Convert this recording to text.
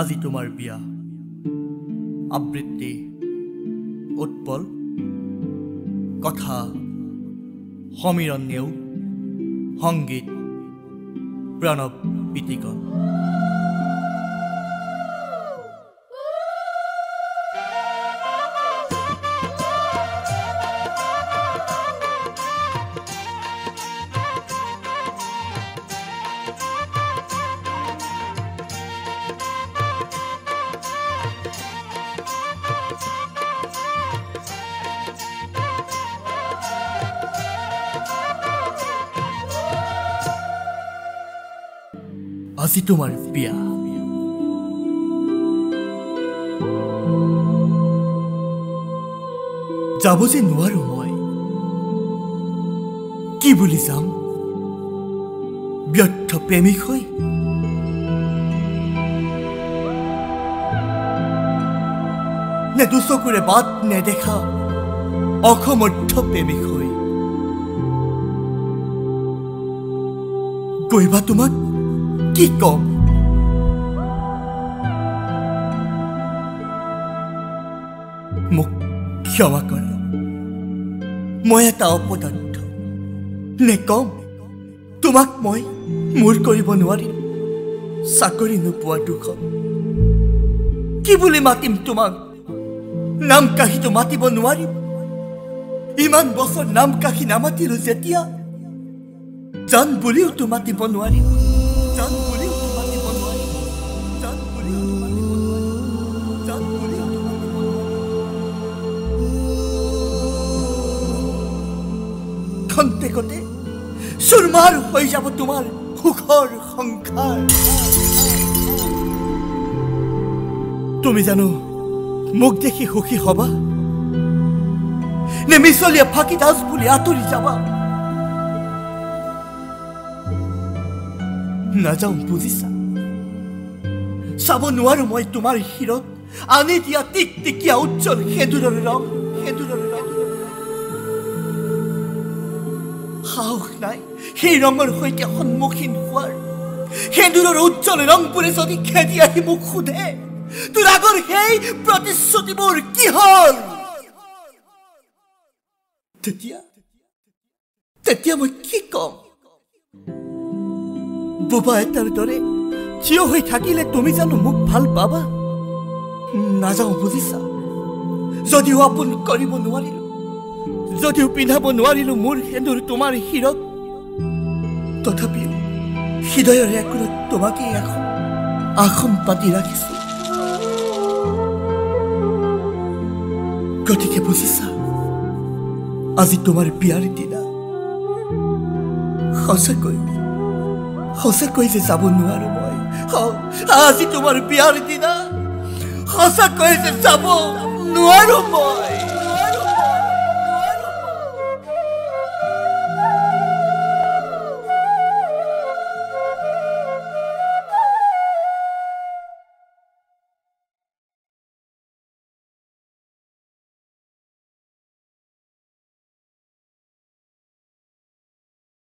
আজি তোমাৰ বিয়া। আবৃত্তি উৎপল কথা সমীৰণ নেওগ সংগীত প্ৰণৱ পিতিকন আজি তোমাৰ বিয়া যাব যে নোৱাৰো মই কি বুলি যাম ব্যৰ্থ প্ৰেমিক হৈ নে দুচকুৰে বাট নেদেখা অসমৰ্থ প্ৰেমিক হৈ গৈবা তোমাক কম মোক ক্ষমা কৰ মই এটা অপদাৰ্থ নে কম তোমাক মই মোৰ কৰিব নোৱাৰিম চাকৰি নোপোৱা দুখন কি বুলি মাতিম তোমাক নাম কাষিটো মাতিব নোৱাৰিম ইমান বছৰ নাম কাষি নামাতিলো যেতিয়া জান বুলিওতো মাতিব নোৱাৰিম খন্তেকতে চুৰমাৰ হৈ যাব তোমাৰ সুখৰ সংসাৰ তুমি জানো মোক দেখি সুখী হবা নে মিছলীয়া ফাঁকি দাস বুলি আঁতৰি যাবা নাযাওঁ বুজিছা চাব নোৱাৰো মই তোমাৰ শিৰত আনি দিয়া টিক টিকিয়া উজ্জ্বল সেঁদুৰৰ ৰং সেঁদুৰৰ ৰং সাহস নাই সেই ৰঙৰ সৈতে সন্মুখীন হোৱাৰ সেঁদুৰৰ উজ্জ্বল ৰংবোৰে যদি খেদি আহি মোক সোধে তোৰ আগৰ সেই প্ৰতিশ্ৰুতিবোৰ কিহৰ তেতিয়া তেতিয়া মই কি ক'ম বোবা এটাৰ দৰে থিয় হৈ থাকিলে তুমি জানো মোক ভাল পাবা? নাযাওঁ বুজিছা। যদিও আপোন কৰিব নোৱাৰিলো যদিও পিন্ধাব নোৱাৰিলো মোৰ সেন্দুৰ তোমাৰ শিৰত তথাপিও হৃদয়ৰ একোৰত তোমাকেই এখন আসন পাতি ৰাখিছো। গতিকে বুজিছা আজি তোমাৰ বিয়াৰ দিনা সঁচাকৈ সঁচাকৈ যে যাব নোৱাৰো মই আজি তোমাৰ বিয়াৰ দিনা সঁচাকৈ যে যাব নোৱাৰো মই